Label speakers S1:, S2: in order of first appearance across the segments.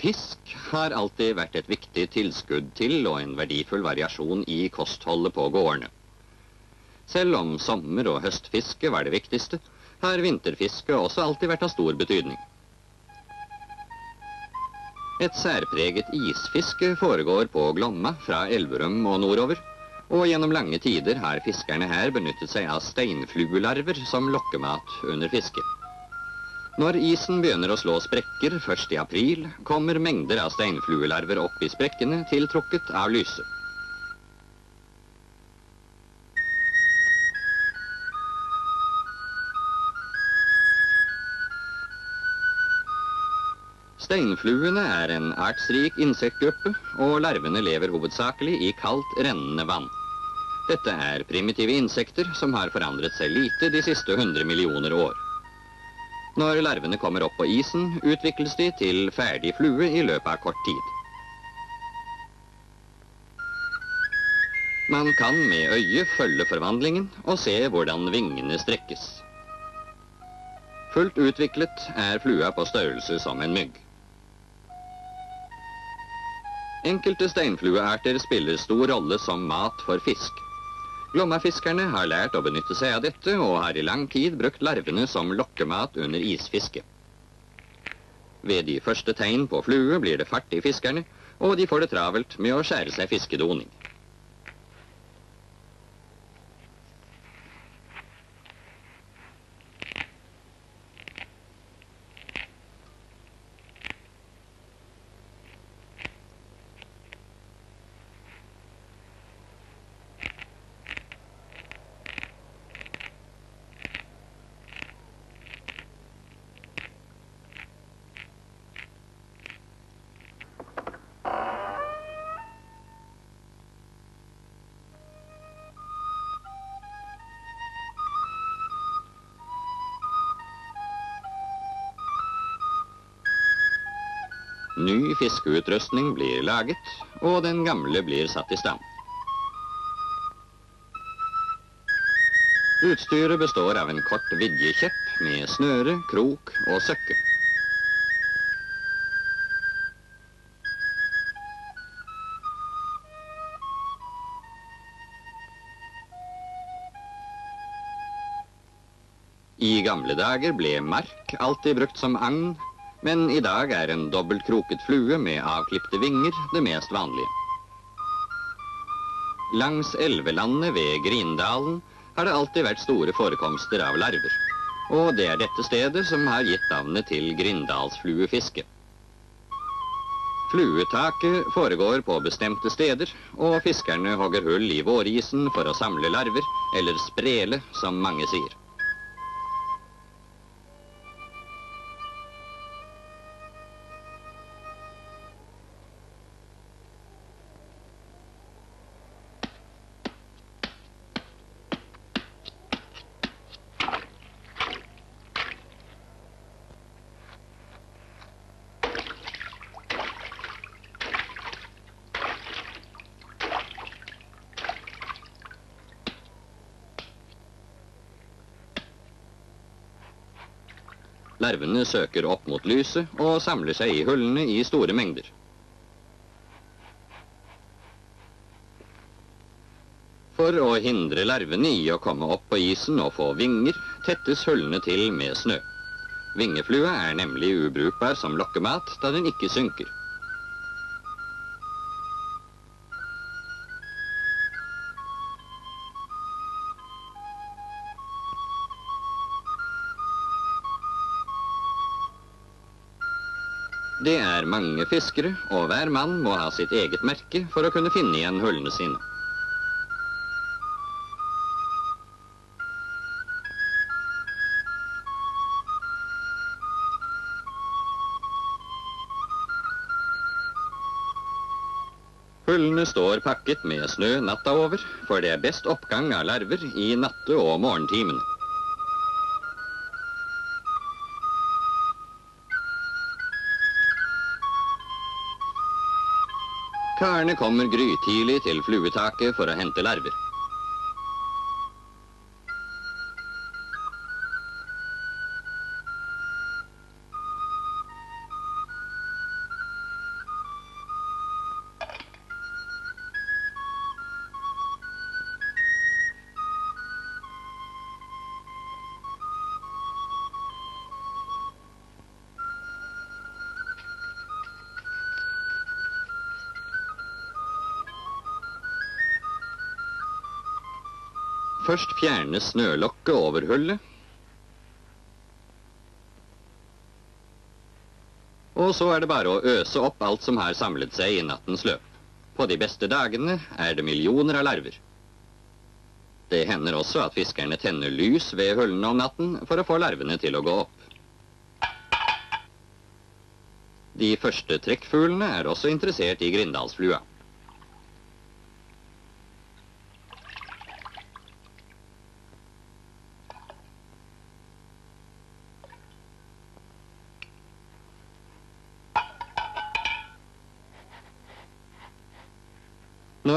S1: Fisk har alltid vært et viktig tilskudd til og en verdifull variasjon i kostholdet på gårdene. Selv om sommer- og høstfiske var det viktigste, har vinterfiske også alltid vært av stor betydning. Et særpreget isfiske foregår på Glomma fra Elverum og nordover, og gjennom lange tider har fiskerne her benyttet seg av steinfluelarver som lokkemat under fiske. Når isen begynner å slå sprekker først i april, kommer mengder av steinfluelarver opp i sprekkene tiltrukket av lyset. Steinfluene er en artsrik insektgruppe, og larvene lever hovedsakelig i kaldt, rennende vann. Dette er primitive insekter som har forandret seg lite de siste 100 millioner år. Når larvene kommer opp på isen, utvikles de til ferdig flue i løpet av kort tid. Man kan med øyet følge forvandlingen og se hvordan vingene strekkes. Fullt utviklet er flua på størrelse som en mygg. Enkelte steinfluearter spiller stor rolle som mat for fisk. Glommafiskerne har lært å benytte seg av dette, og har i lang tid brukt larvene som lokkemat under isfiske. Ved de første tegn på flue blir det fart i fiskerne, og de får det travelt med å skjære seg fiskedoning. Ny fiskeutrustning blir laget, og den gamle blir satt i stand. Utstyret består av en kort vidjekjepp med snøre, krok og søkke. I gamle dager ble mark alltid brukt som agn, men i dag er en dobbelt kroket flue med avklipte vinger det mest vanlige. Langs elvelandet ved Grindalen har det alltid vært store forekomster av larver. Og det er dette stedet som har gitt navnet til Grindalsfluefiske. Fluetaket foregår på bestemte steder, og fiskerne hogger hull i vårisen for å samle larver, eller sprele, som mange sier. Larvene søker opp mot lyset og samler seg i hullene i store mengder. For å hindre larvene i å komme opp på isen og få vinger, tettes hullene til med snø. Vingeflua er nemlig ubrukbar som lokkemat, da den ikke synker. Mange fiskere, og hver mann må ha sitt eget merke for å kunne finne igjen hullene sine. Hullene står pakket med snø natta over, for det er best oppgang av larver i natte- og morgentimene. Karene kommer grytidlig til fluetaket for å hente larver. Først fjerne snølokket over hullet. Og så er det bare å øse opp alt som har samlet seg i nattens løp. På de beste dagene er det millioner av larver. Det hender også at fiskerne tenner lys ved hullene om natten for å få larvene til å gå opp. De første trekkfuglene er også interessert i grindalsflua.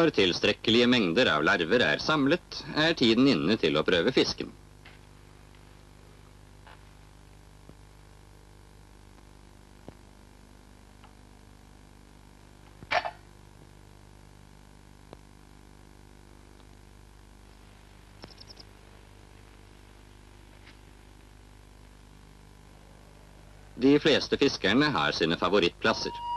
S1: Når tilstrekkelige mengder av larver er samlet, er tiden inne til å prøve fisken. De fleste fiskerne har sine favorittplasser.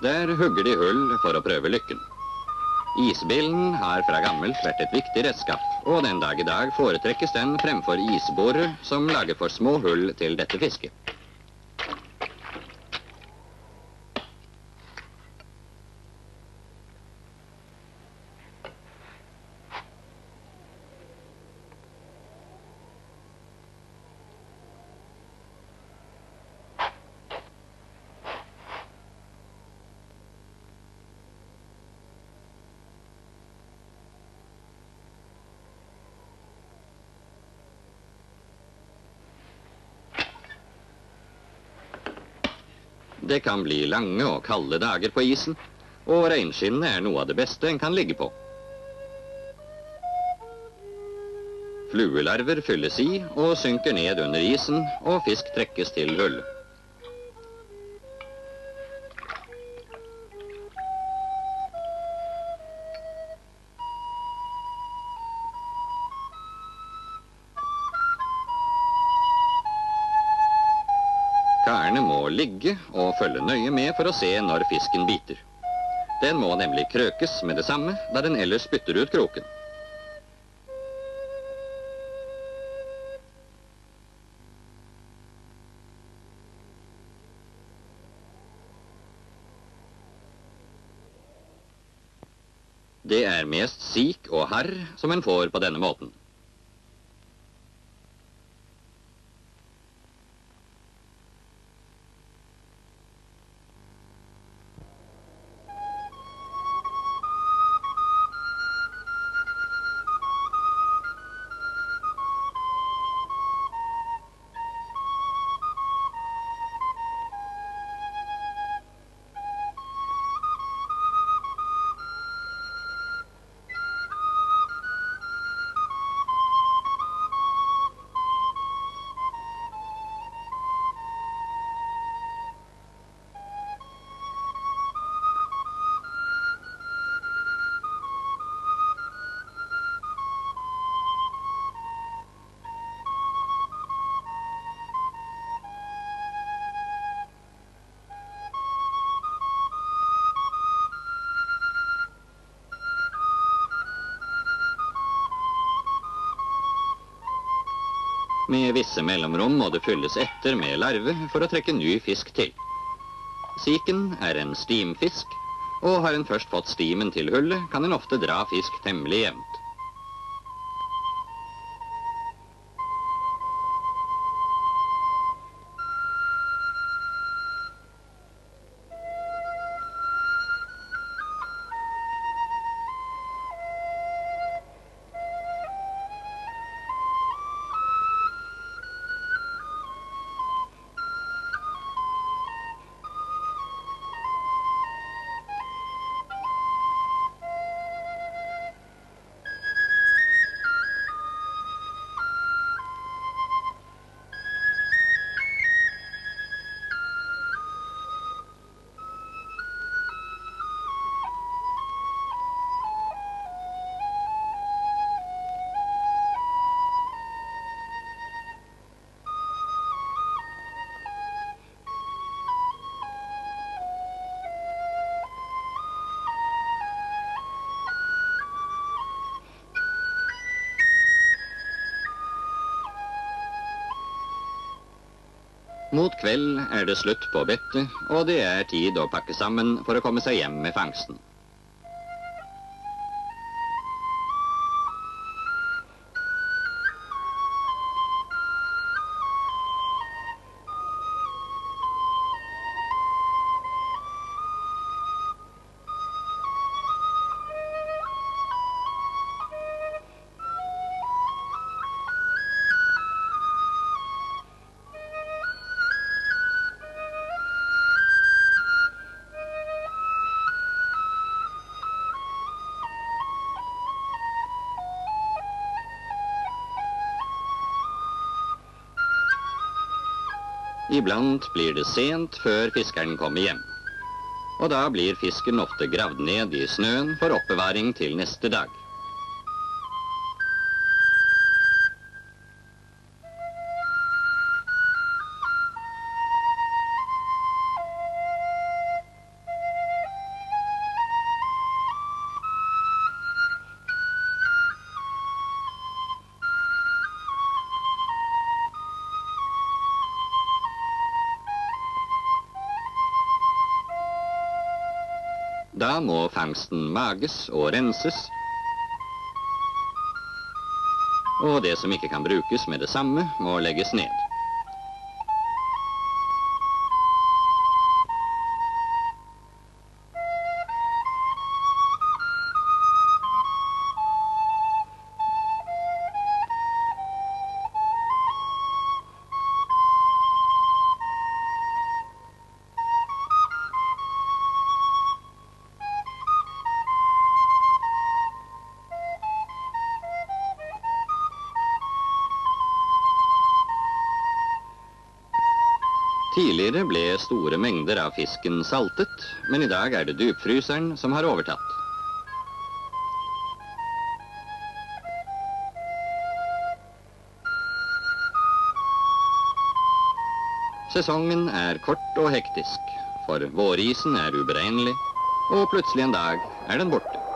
S1: Der hugger de hull for å prøve lykken. Isbillen har fra gammelt vært et viktig redskap, og den dag i dag foretrekkes den fremfor isborer som lager for små hull til dette fisket. Det kan bli lange og kalde dager på isen, og reinskinnet er noe av det beste en kan ligge på. Fluelarver fylles i og synker ned under isen, og fisk trekkes til hullet. Karene må ligge og følge nøye med for å se når fisken biter. Den må nemlig krøkes med det samme, da den ellers spytter ut kroken. Det er mest sik og harr som en får på denne måten. Med visse mellomrom må det fylles etter med larve for å trekke ny fisk til. Siken er en stimfisk, og har en først fått stimen til hullet, kan en ofte dra fisk temmelig jevnt. Mot kveld er det slutt på bettet, og det er tid å pakke sammen for å komme seg hjem med fangsten. Iblant blir det sent før fiskeren kommer hjem. Og da blir fisken ofte gravd ned i snøen for oppbevaring til neste dag. Da må fangsten mages og renses. Og det som ikke kan brukes med det samme, må legges ned. Tidligere ble store mengder av fisken saltet, men i dag er det dypfryseren som har overtatt. Sesongen er kort og hektisk, for vårisen er uberegnelig, og plutselig en dag er den borte.